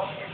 Okay.